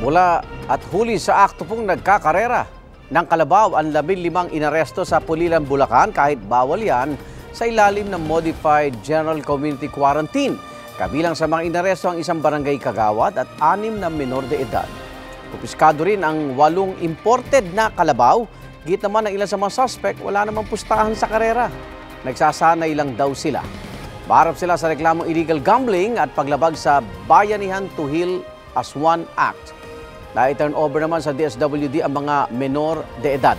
Mula at huli sa akto pong nagkakarera ng kalabaw ang labing limang inaresto sa Pulilan, Bulacan kahit bawal yan sa ilalim ng Modified General Community Quarantine. Kabilang sa mga inaresto ang isang barangay kagawad at anim na menor de edad. Kupiskado rin ang walong imported na kalabaw. Git naman ng ilan sa mga suspect, wala namang pustahan sa karera. Nagsasanay lang daw sila. Barap sila sa reklamong illegal gambling at paglabag sa Bayanihan to Heal as One Act. Na-turn over naman sa DSWD ang mga menor de edad.